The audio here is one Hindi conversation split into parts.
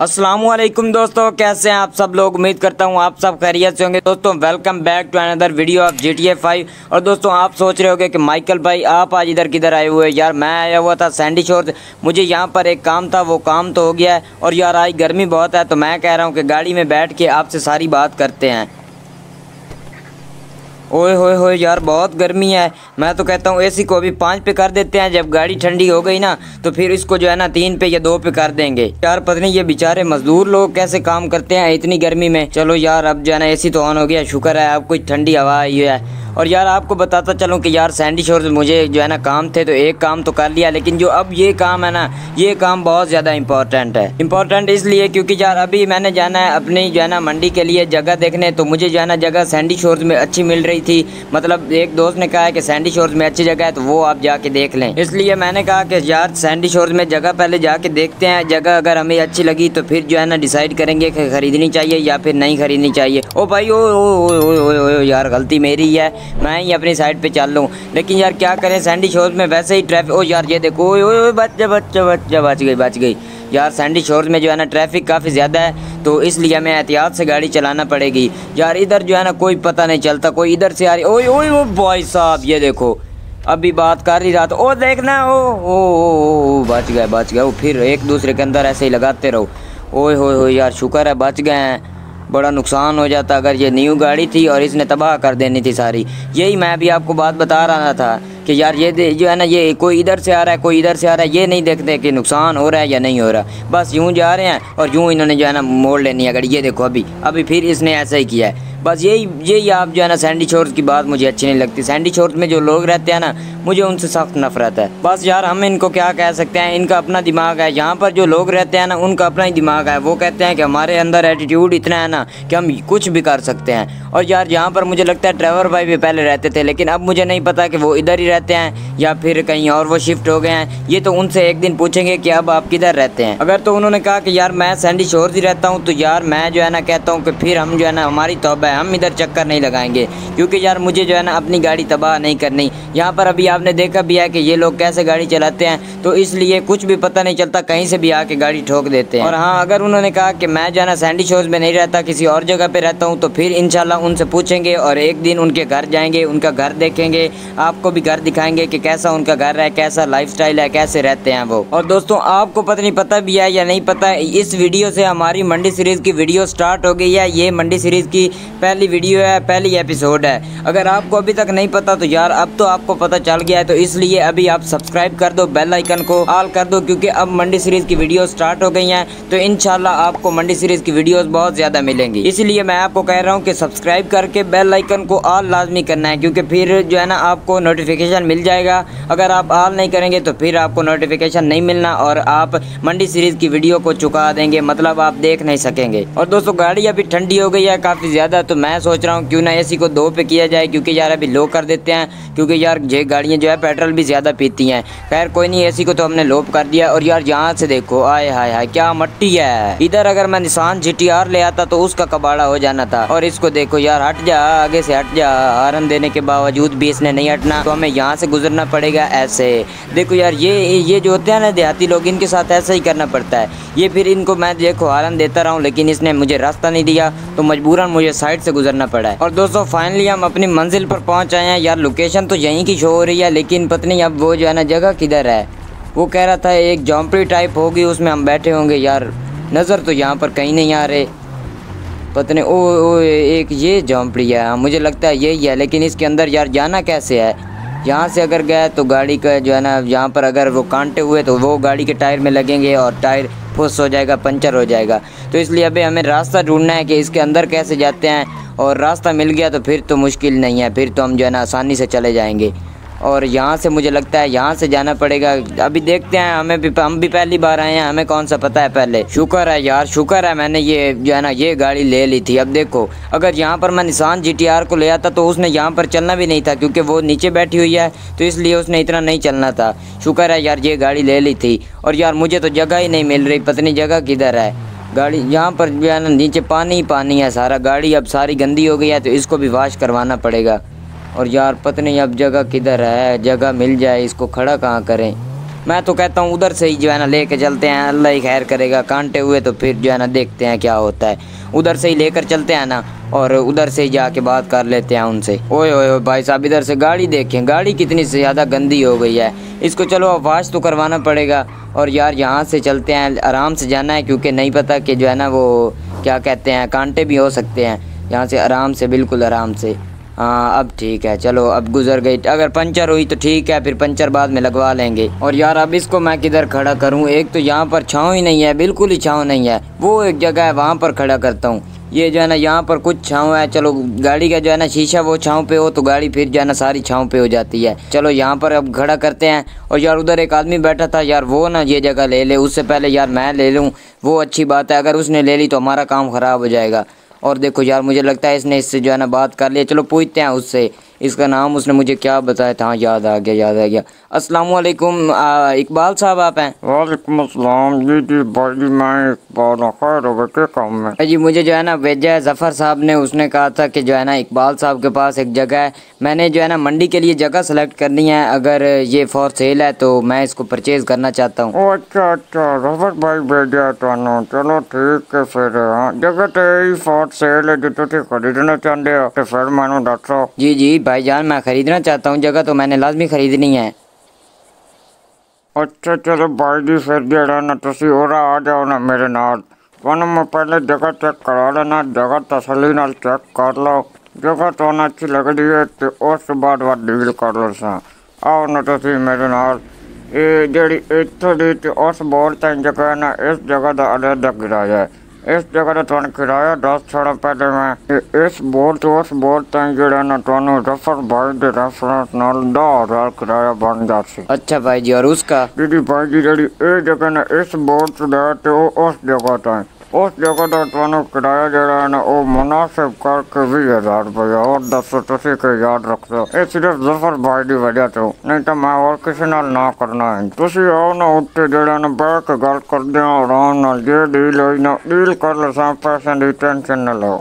असलम दोस्तों, कैसे हैं आप सब लोग? उम्मीद करता हूँ आप सब खैरियत से होंगे। दोस्तों welcome back to another video of G T A five और दोस्तों, आप सोच रहे होंगे कि माइकल भाई, आप आज इधर किधर आए हुए यार, मैं आया हुआ था सैंडी शोर मुझे यहाँ पर एक काम था, वो काम तो हो गया है। और यार, आज गर्मी बहुत है तो मैं कह रहा हूँ कि गाड़ी में बैठ के आपसे सारी बात करते हैं। ओए होए होए यार, बहुत गर्मी है। मैं तो कहता हूँ एसी को अभी पाँच पे कर देते हैं। जब गाड़ी ठंडी हो गई ना तो फिर इसको जो है ना तीन पे या दो पे कर देंगे। यार पत्नी ये बेचारे मजदूर लोग कैसे काम करते हैं इतनी गर्मी में। चलो यार, अब जो है ना एसी तो ऑन हो गया, शुक्र है, अब कुछ ठंडी हवा आई है। और यार आपको बताता चलूँ कि यार सैंडी शोर मुझे जो है ना काम थे तो एक काम तो कर लिया, लेकिन जो अब ये काम है ना, ये काम बहुत ज़्यादा इंपॉर्टेंट है। इंपॉर्टेंट इसलिए क्योंकि यार अभी मैंने जाना है अपनी जो है ना मंडी के लिए जगह देखने तो मुझे जो है ना जगह सैंडी शोर्स में अच्छी मिल रही थी। मतलब एक दोस्त ने कहा है कि सैंडी शोर्स में अच्छी जगह है तो वो आप जाके देख लें। इसलिए मैंने कहा कि यार सैंडी शोर्स में जगह पहले जाके देखते हैं। जगह अगर हमें अच्छी लगी तो फिर जो है ना डिसाइड करेंगे कि खरीदनी चाहिए या फिर नहीं खरीदनी चाहिए। ओ भाई ओ ओ ओ, यार गलती मेरी है। मैं ही अपनी साइड पे चल लूँ। लेकिन यार क्या करें सैंडी शोर्स में वैसे ही ट्रैफ़िक ओ यार ये देखो ओए ओए बच्चा बच्चा बच्चा बच गई बच गई। यार सैंडी शोर्स में जो है ना ट्रैफ़िक काफ़ी ज़्यादा है तो इसलिए हमें एहतियात से गाड़ी चलाना पड़ेगी। यार इधर जो है ना कोई पता नहीं चलता कोई इधर से आ रही ओए ओ भाई साहब ये देखो अभी बात कर रही था ओ देखना ओ ओ ओ, ओ बच गए बच गए। ओ फिर एक दूसरे के अंदर ऐसे ही लगाते रहो। ओए होए होए यार शुक्र है बच गए हैं। बड़ा नुकसान हो जाता अगर ये न्यू गाड़ी थी और इसने तबाह कर देनी थी सारी। यही मैं भी आपको बात बता रहा था कि यार ये जो है ना, ये कोई इधर से आ रहा है, कोई इधर से आ रहा है, ये नहीं देखते कि नुकसान हो रहा है या नहीं हो रहा। बस यूँ जा रहे हैं और यूँ इन्होंने जो है ना, मोड़ लेनी है। अगर ये देखो अभी अभी फिर इसने ऐसा ही किया है। बस यही यही आप जो है ना, सैंडी शोर्स की बात मुझे अच्छी नहीं लगती। सैंडी शोर्स में जो लोग रहते हैं ना, मुझे उनसे सख्त नफरत है। बस यार, हम इनको क्या कह सकते हैं? इनका अपना दिमाग है। यहाँ पर जो लोग रहते हैं ना, उनका अपना ही दिमाग है। वो कहते हैं कि हमारे अंदर एटीट्यूड इतना है ना, कि हम कुछ भी कर सकते हैं। और यार, यहाँ पर मुझे लगता है ड्राइवर भाई भी पहले रहते थे, लेकिन अब मुझे नहीं पता कि वो इधर ही रहते हैं, या फिर कहीं और वो शिफ्ट हो गए हैं। ये तो उनसे एक दिन पूछेंगे कि अब आप किधर रहते हैं। अगर तो उन्होंने कहा कि यार, मैं सैंडी शोर ही रहता हूँ तो यार, मैं जो है ना, कहता हूँ कि फिर हम जो है ना, हमारी तोबा है, हम इधर चक्कर नहीं लगाएँगे। क्योंकि यार, मुझे जो है ना, अपनी गाड़ी तबाह नहीं करनी। यहाँ पर अभी आपने देखा भी है कि ये लोग कैसे गाड़ी चलाते हैं तो इसलिए कुछ भी पता नहीं चलता, कहीं से भी आके गाड़ी ठोक देते हैं। और हाँ अगर उन्होंने कहा कि मैं जो है ना, सैंडी शोज़ में नहीं रहता, किसी और जगह पे रहता हूँ तो फिर इनशाला उनसे पूछेंगे और एक दिन उनके घर जाएँगे, उनका घर देखेंगे, आपको भी घर दिखाएँगे कि कैसा उनका घर है, कैसा लाइफ है, कैसे रहते हैं वो। और दोस्तों, आपको पता नहीं, पता भी है या नहीं पता, इस वीडियो से हमारी मंडी सीरीज़ की वीडियो स्टार्ट हो गई है। ये मंडी सीरीज़ की पहली वीडियो है, पहली एपिसोड है। अगर आपको अभी तक नहीं पता तो यार, अब तो आपको पता चल गया है तो इसलिए अभी आप सब्सक्राइब कर दो बेल आइकन को ऑल कर दो, क्योंकि अब मंडी सीरीज़ की वीडियो स्टार्ट हो गई हैं तो इनशाला आपको मंडी सीरीज़ की वीडियोस बहुत ज़्यादा मिलेंगी। इसलिए मैं आपको कह रहा हूँ कि सब्सक्राइब करके बेल आइकन को ऑल लाजमी करना है, क्योंकि फिर जो है ना, आपको नोटिफिकेशन मिल जाएगा। अगर आप ऑल नहीं करेंगे तो फिर आपको नोटिफिकेशन नहीं मिलना, और आप मंडी सीरीज़ की वीडियो को चुका देंगे मतलब आप देख नहीं सकेंगे। और दोस्तों, गाड़ी अभी ठंडी हो गई है, काफ़ी ज़्यादा तो मैं सोच रहा हूँ, क्यों ना एसी को दो पे किया जाए, क्योंकि यार अभी लो कर देते हैं, क्योंकि यार ये गाड़ियाँ जो है पेट्रोल भी ज़्यादा पीती हैं। खैर, कोई नहीं एसी को तो हमने लोप कर दिया, और यार यहाँ से देखो, आए हाय हाय, क्या मट्टी है। इधर अगर मैं निशान जीटीआर ले आता तो उसका कबाड़ा हो जाना था, और इसको देखो यार, हट जा, आगे से हट जा हारन देने के बावजूद भी इसने नहीं हटना तो हमें यहाँ से गुजरना पड़ेगा ऐसे। देखो यार, ये ये जो होते हैं ना देहाती लोग, इनके साथ ऐसा ही करना पड़ता है। ये फिर इनको मैं देखो हारन देता रहा हूँ लेकिन इसने मुझे रास्ता नहीं दिया तो मजबूरन मुझे साइड से गुजरना पड़ा है। और दोस्तों फाइनली हम अपनी मंजिल पर पहुँच आए हैं। यार लोकेशन तो यहीं की शो हो रही है लेकिन पत्नी अब वो जो है ना जगह किधर है। वो कह रहा था एक जॉम्परी टाइप होगी उसमें हम बैठे होंगे। यार नज़र तो यहाँ पर कहीं नहीं आ रहे। पता नहीं ओ, ओ एक ये झोंपड़ी है। हाँ, मुझे लगता है यही है लेकिन इसके अंदर यार जाना कैसे है? यहाँ से अगर गया तो गाड़ी का जो है ना, यहाँ पर अगर वो कांटे हुए तो वो गाड़ी के टायर में लगेंगे और टायर फुस हो जाएगा, पंचर हो जाएगा। तो इसलिए अभी हमें रास्ता ढूंढना है कि इसके अंदर कैसे जाते हैं और रास्ता मिल गया तो फिर तो मुश्किल नहीं है, फिर तो हम जो है ना आसानी से चले जाएँगे। और यहाँ से मुझे लगता है यहाँ से जाना पड़ेगा। अभी देखते हैं, हमें भी, हम भी पहली बार आए हैं, हमें कौन सा पता है पहले? शुक्र है यार, शुक्र है मैंने ये, जो है ना, ये गाड़ी ले ली थी। अब देखो, अगर यहाँ पर मैं निशान जीटीआर को ले आता तो उसने यहाँ पर चलना भी नहीं था, क्योंकि वो नीचे बैठी हुई है तो इसलिए उसने इतना नहीं चलना था। शुक्र है यार, ये गाड़ी ले ली थी। और यार, मुझे तो जगह ही नहीं मिल रही, पत्नी जगह किधर है? गाड़ी, यहाँ पर, जो है ना, नीचे पानी ही पानी है सारा। गाड़ी अब सारी गंदी हो गई है तो इसको भी वाश करवाना पड़ेगा। और यार पता नहीं अब जगह किधर है, जगह मिल जाए, इसको खड़ा कहाँ करें? मैं तो कहता हूँ उधर से ही जो है ना लेके चलते हैं, अल्लाह ही खैर करेगा, कांटे हुए तो फिर जो है ना देखते हैं क्या होता है। उधर से ही लेकर चलते हैं ना, और उधर से ही जाके बात कर लेते हैं उनसे। ओए ओए भाई साहब, इधर से गाड़ी देखें, गाड़ी कितनी से ज़्यादा गंदी हो गई है। इसको चलो अब वाश तो करवाना पड़ेगा, और यार यहाँ से चलते हैं, आराम से जाना है, क्योंकि नहीं पता कि जो है ना वो क्या कहते हैं, कांटे भी हो सकते हैं। यहाँ से आराम से, बिल्कुल आराम से। हाँ अब ठीक है, चलो, अब गुजर गई। अगर पंचर हुई तो ठीक है, फिर पंचर बाद में लगवा लेंगे। और यार, अब इसको मैं किधर खड़ा करूँ? एक तो यहाँ पर छाँव ही नहीं है, बिल्कुल ही छाँव नहीं है। वो एक जगह है, वहाँ पर खड़ा करता हूँ। ये जो है ना, यहाँ पर कुछ छाँव है, चलो, गाड़ी का जो है ना शीशा, वो छाँव पे हो तो गाड़ी फिर जो है ना सारी छाँव पे हो जाती है। चलो, यहाँ पर अब खड़ा करते हैं। और यार, उधर एक आदमी बैठा था, यार, वो ना ये जगह ले ले, उससे पहले यार मैं ले लूँ। वो अच्छी बात है, अगर उसने ले ली तो हमारा काम ख़राब हो जाएगा। और देखो यार, मुझे लगता है इसने इससे जो है ना बात कर लिया। चलो पूछते हैं उससे। इसका नाम उसने मुझे क्या बताया? था हाँ याद आ गया याद आ गया। अस्सलाम वालेकुम इकबाल साहब आप हैं? वालेकुम अस्सलाम जी जी भाई मैं इकबाल खैर के काम में जी मुझे जो है ना भेजा है जफ़र साहब ने उसने कहा था कि जो है ना इकबाल साहब के पास एक जगह है। मैंने जो है ना मंडी के लिए जगह सेलेक्ट करनी है। अगर ये फॉर सेल है तो मैं इसको परचेज करना चाहता हूँ। अच्छा अच्छा ज़फ़र भाई भेजा तो चलो ठीक है फिर हाँ। जगह तो यही फॉर सेल है जो तुम खरीदना चाहते हो तो फिर मैंने दसो जी जी भाईजान मैं ख़रीदना चाहता हूँ जगह तो मैंने लाजमी ख़रीदनी है अच्छा चलो भाई जी फिर जरा ना तुम और आ जाओ ना मेरे नाल ਤੁਹਾਨੂੰ मैं पहले जगह चेक करा लेना जगह तसली नाल चेक कर लो जगह तो ना अच्छी लग रही है तो उस बाद बाद डील कर लो सा आओ ना तुम मेरे नाल ਇਹ ਜਿਹੜੀ ਇੱਥੋਂ ਦੀ ਤੇ ਉਸ ਬੋਰਡ ਤੇ ਜਗ੍ਹਾ ਨਾ ਇਸ ਜਗ੍ਹਾ ਦਾ ਅਲੱਗ ਕਿਰਾਇਆ ਹੈ इस जगह तो तुम किराया दस सौ रुपए देवे इस बोट तो उस बोर्ड तक जेड़ा ना तुम ज़फ़र भाई दे रेफरेंस नाल दस हज़ार किराया बन जासी अच्छा भाई जी और उसका? दीदी भाई जी जी ए जगह ना इस बोट का तो उस जगह तक उस जगह का तुम्हें किराया जोड़ा है ना वह मुनासिब करके भी हज़ार रुपया और दस तुम के याद रखो ये सिर्फ़ ज़फ़र भाई की वजह तो नहीं तो मैं और किसी ना करना है। तुम आओ ना उत्ते जोड़ा ना बह के गल कर दे आराम जो जे डील हो ना, डील कर लो पैसों की टेंशन ना लो।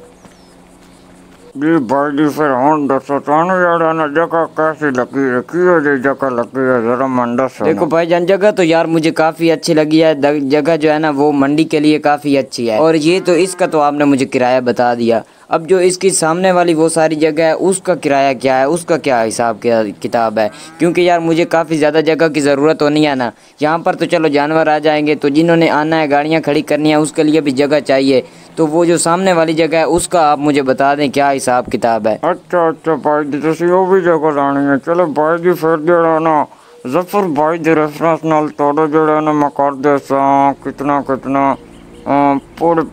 जी भाई फिरौन दसो तो तानु यार ना जगह कैसी लगी है की है जगह लगी है, जरा मंडा से देखो जगह तो यार मुझे काफ़ी अच्छी लगी है जगह जो है ना वो मंडी के लिए काफ़ी अच्छी है। और ये तो इसका तो आपने मुझे किराया बता दिया। अब जो इसकी सामने वाली वो सारी जगह है, उसका किराया क्या है? उसका क्या हिसाब क्या किताब है? क्योंकि यार मुझे काफ़ी ज़्यादा जगह की ज़रूरत होनी है ना। यहाँ पर तो चलो जानवर आ जाएँगे तो जिन्होंने आना है, गाड़ियाँ खड़ी करनी है, उसके लिए भी जगह चाहिए। तो वो जो सामने वाली जगह है, उसका आप मुझे बता दें, क्या हिसाब किताब है? अच्छा अच्छा भाई जी तुम वो भी जगह लानी है। चलो भाई जी, फिर जोड़ा ना, ज़फ़र भाई जी रेफरेंस नाल तोड़ो ना, मैं कर देता कितना कितना पूरे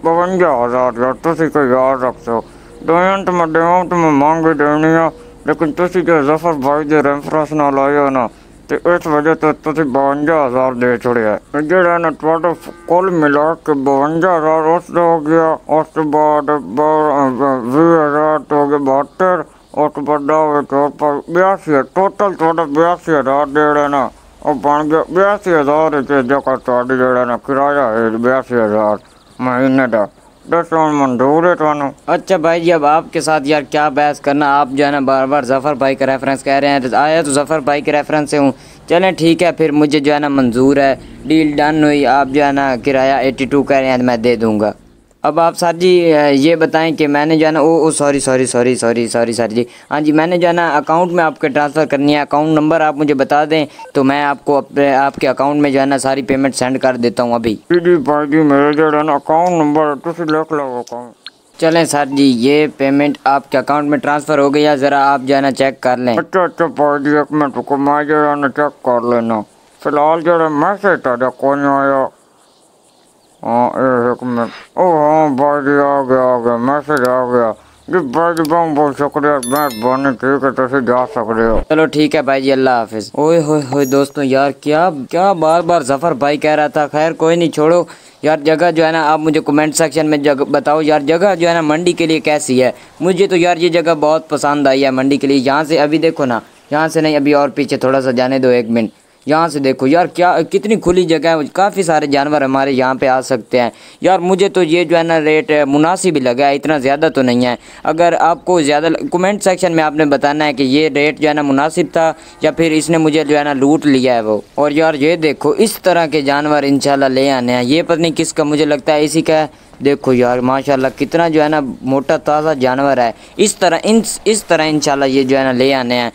ਅਮ, ਪੂਰੇ 52000 ਯਾਰ ਤੁਸੀਂ ਕੋਈ ਯਾਦ ਰੱਖੋ ਦੋਇੰਟ ਮੈਂ ਦੇਵਾਂ ਤੇ ਮੈਂ ਮੰਗ ਹੀ ਦੇਣੀ ਆ ਲੇਕਿਨ ਤੁਸੀਂ ਜੇ ਜ਼ਫਰ ਭਾਈ ਦੇ ਰੈਫਰੈਂਸ ਨਾਲ ਆਏ ਹੋ ਨਾ ਤੇ ਇਸ ਵਜ੍ਹਾ ਤੋਂ ਤੁਸੀਂ 52000 ਦੇ ਛੜਿਆ ਜਿਹੜਾ ਨਾ ਤੁਹਾਡਾ ਕੁੱਲ ਮਿਲਾ ਕੇ 52000 ਉਸ ਦਾ ਹੋ ਗਿਆ ਉਸ ਤੋਂ ਬਾਅਦ 20000 ਤੋਂ ਹੋ ਗਿਆ 72 ਉਸ ਤੋਂ ਬਾਅਦ ਹੋਵੇ ਤੋਂ ਪਰ 82 ਟੋਟਲ ਤੁਹਾਡਾ 82000 ਜਿਹੜਾ ਨਾ ਉਹ ਬਣ ਗਿਆ 82000 ਤੇ ਜਗ੍ਹਾ ਤੁਹਾਡੀ ਜਿਹੜਾ ਨਾ ਕਿਰਾਇਆ ਹੈ 82000 महीने दो। दस मंजूर है तो अच्छा भाई जी, अब आपके साथ यार क्या बहस करना? आप जो है ना बार बार जफ़र भाई का रेफरेंस कह रहे हैं। आया तो जफ़र भाई के रेफरेंस से हूँ। चलें, ठीक है, फिर मुझे जो है ना मंजूर है। डील डन हुई। आप जो है ना, किराया एट्टी टू कह रहे हैं तो मैं दे दूँगा। अब आप सर जी ये बताएँ कि मैंने जो है ना ओ ओ sorry sorry sorry sorry sorry sir ji. हाँ जी मैंने जो है ना अकाउंट में आपके ट्रांसफ़र करनी है। अकाउंट नंबर आप मुझे बता दें तो मैं आपको अपने आपके अकाउंट में जो है ना सारी पेमेंट सेंड कर देता हूँ अभी। जी भाई जी मेरा जो है ना अकाउंट नंबर लिख लो अकाउंट चलें सर जी ये पेमेंट आपके अकाउंट में ट्रांसफ़र हो गया ज़रा आप जो है ना चेक कर लें। अच्छा अच्छा भाई जी एक मिनट को मैं जो है ना चेक कर लेना। फ़िलहाल जो है मैसेज आ आया? हाँ, एक मिनट ओ हाँ भाई आ गया आ गया, मैसेज आ गया। जी भाई जी बहुत बहुत शुक्रिया मेहरबानी ठीक है तुम जा सकते हो। चलो ठीक है भाई जी अल्लाह हाफिज। ओए होए होए दोस्तों, यार, क्या क्या बार बार ज़फ़र भाई कह रहा था, खैर, कोई नहीं, छोड़ो। यार, जगह जो है ना, आप मुझे कमेंट सेक्शन में जग बताओ, यार, जगह जो है ना, मंडी के लिए कैसी है? मुझे तो यार, ये जगह बहुत पसंद आई है, मंडी के लिए। यहाँ से अभी देखो ना, यहाँ से नहीं, अभी और पीछे थोड़ा सा जाने दो एक मिनट। यहाँ से देखो, यार क्या, कितनी खुली जगह है काफ़ी सारे जानवर हमारे यहाँ पे आ सकते हैं। यार मुझे तो ये जो है ना रेट मुनासिब ही लगा है, इतना ज़्यादा तो नहीं है। अगर आपको ज़्यादा कमेंट सेक्शन में आपने बताना है कि ये रेट जो है ना मुनासिब था, या फिर इसने मुझे जो है ना लूट लिया है वो। और यार ये देखो, इस तरह के जानवर इंशाल्लाह ले आने हैं। ये पता नहीं किसका, मुझे लगता है इसी का देखो यार, माशाल्लाह, कितना जो है ना मोटा ताज़ा जानवर है। इस तरह इन इस तरह इंशाल्लाह ये जो है ना ले आने हैं।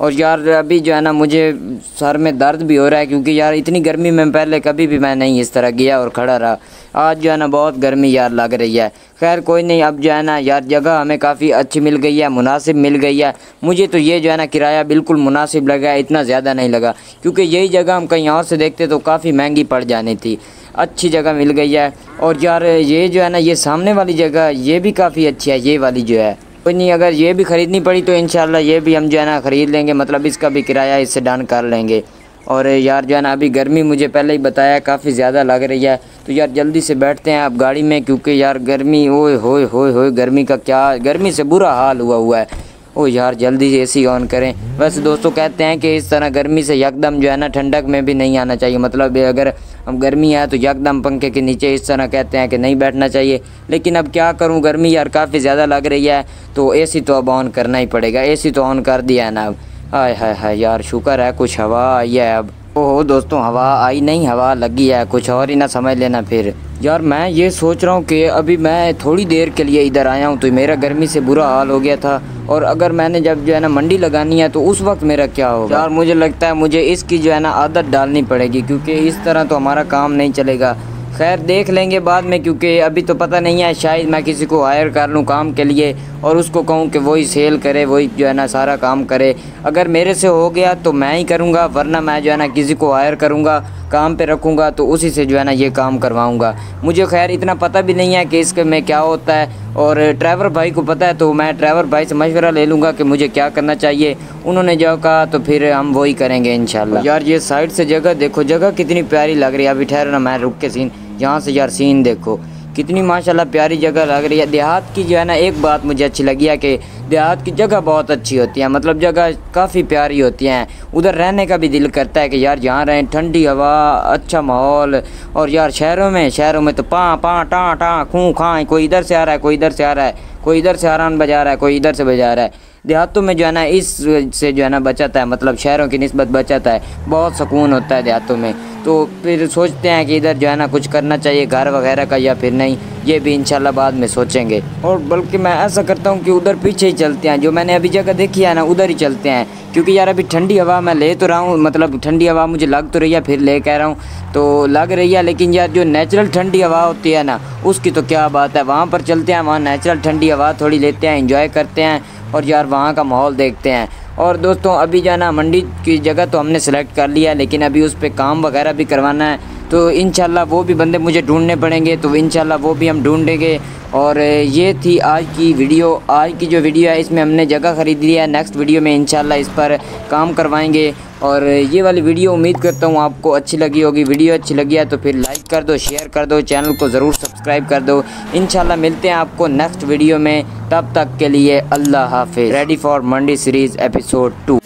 और यार, अभी जो है ना, मुझे सर में दर्द भी हो रहा है क्योंकि यार, इतनी गर्मी में पहले कभी भी मैं नहीं इस तरह गया और खड़ा रहा। आज जो है ना, बहुत गर्मी यार लग रही है। खैर, कोई नहीं, अब जो है ना, यार, जगह हमें काफ़ी अच्छी मिल गई है, मुनासिब मिल गई है। मुझे तो ये जो है ना, किराया बिल्कुल मुनासिब लगा है, इतना ज़्यादा नहीं लगा। क्योंकि यही जगह हम कहीं और से देखते तो काफ़ी महँगी पड़ जानी थी। अच्छी जगह मिल गई है। और यार, ये जो है ना, ये सामने वाली जगह, ये भी काफ़ी अच्छी है, ये वाली जो है। कोई नहीं, अगर ये भी ख़रीदनी पड़ी तो इन ये भी हम जो है ना ख़रीद लेंगे मतलब इसका भी किराया इससे डन कर लेंगे। और यार जो है ना, अभी गर्मी मुझे पहले ही बताया, काफ़ी ज़्यादा लग रही है। तो यार जल्दी से बैठते हैं आप गाड़ी में, क्योंकि यार गर्मी, ओए होए होए होए, गर्मी का क्या, गर्मी से बुरा हाल हुआ हुआ है। ओ यार जल्दी से एसी ऑन करें। वैसे दोस्तों कहते हैं कि इस तरह गर्मी से यकदम जो है ना ठंडक में भी नहीं आना चाहिए। मतलब अगर हम गर्मी है तो यकदम पंखे के नीचे इस तरह कहते हैं कि नहीं बैठना चाहिए। लेकिन अब क्या करूँ? गर्मी यार काफ़ी ज़्यादा लग रही है तो एसी तो अब ऑन करना ही पड़ेगा। एसी तो ऑन कर दिया है ना अब। हाय हाय हाय, यार शुक्र है कुछ हवा आई है अब। ओहो दोस्तों, हवा आई नहीं, हवा लगी है, कुछ और ही ना समझ लेना फिर। यार, मैं ये सोच रहा हूँ कि अभी मैं थोड़ी देर के लिए इधर आया हूँ तो मेरा गर्मी से बुरा हाल हो गया था। और अगर मैंने जब जो है ना मंडी लगानी है तो उस वक्त मेरा क्या होगा? यार, मुझे लगता है मुझे इसकी जो है ना आदत डालनी पड़ेगी, क्योंकि इस तरह तो हमारा काम नहीं चलेगा। खैर, देख लेंगे बाद में, क्योंकि अभी तो पता नहीं है, शायद मैं किसी को हायर कर लूँ काम के लिए, और उसको कहूँ कि वही सेल करे, वही जो है ना, सारा काम करे। अगर मेरे से हो गया तो मैं ही करूँगा, वरना मैं जो है ना, किसी को हायर करूँगा, काम पे रखूँगा तो उसी से जो है ना, ये काम करवाऊँगा। मुझे खैर, इतना पता भी नहीं है कि इसके में क्या होता है, और ड्राइवर भाई को पता है तो मैं ड्राइवर भाई से मशवरा ले लूँगा कि मुझे क्या करना चाहिए। उन्होंने जो कहा तो फिर हम वही करेंगे इन यार, ये साइड से जगह देखो, जगह कितनी प्यारी लग रही है। अभी ठहरना मैं रुक के सीन यहाँ से यार सीन देखो। कितनी माशाल्लाह प्यारी जगह लग रही है। देहात की जो है ना, एक बात मुझे अच्छी लगी है कि देहात की जगह बहुत अच्छी होती है। मतलब जगह काफ़ी प्यारी होती हैं। उधर रहने का भी दिल करता है कि यार यहाँ रहें, ठंडी हवा अच्छा माहौल। और यार शहरों में शहरों में तो पाँ पाँ, टा टा, खूँ खाँ कोई इधर से आ रहा है, कोई इधर से आ रहा है। कोई इधर से आरान बजा रहा है, कोई इधर से बजा रहा है। देहातों में जो है ना, इस से जो है ना बचत है। मतलब शहरों की नस्बत बचत है। बहुत सुकून होता है देहातों में। तो फिर सोचते हैं कि इधर जो है ना कुछ करना चाहिए, घर वगैरह का या फिर नहीं, ये भी इंशाल्लाह बाद में सोचेंगे। और बल्कि मैं ऐसा करता हूँ कि उधर पीछे ही चलते हैं, जो मैंने अभी जगह देखी है ना, उधर ही चलते हैं। क्योंकि यार अभी ठंडी हवा मैं ले तो रहा हूँ मतलब ठंडी हवा मुझे लग तो रही है, फिर ले कह रहा हूँ तो लग रही है, लेकिन यार जो नेचुरल ठंडी हवा होती है ना, उसकी तो क्या बात है, वहाँ पर चलते हैं, वहाँ नेचुरल ठंडी हवा थोड़ी लेते हैं इंजॉय करते हैं, और यार वहाँ का माहौल देखते हैं। और दोस्तों, अभी जाना मंडी की जगह तो हमने सेलेक्ट कर लिया, लेकिन अभी उस पर काम वगैरह भी करवाना है। तो इन वो भी बंदे मुझे ढूँढने पड़ेंगे तो इन वो भी हम ढूंढेंगे। और ये थी आज की वीडियो। आज की जो वीडियो है, इसमें हमने जगह ख़रीद लिया है। नेक्स्ट वीडियो में इंशाल्लाह इस पर काम करवाएँगे। और ये वाली वीडियो उम्मीद करता हूँ आपको अच्छी लगी होगी। वीडियो अच्छी लगी है तो फिर लाइक कर दो शेयर कर दो चैनल को ज़रूर सब्सक्राइब कर दो। इन मिलते हैं आपको नेक्स्ट वीडियो में। तब तक के लिए अल्लाह हाफिज़। Ready for Mandi series episode two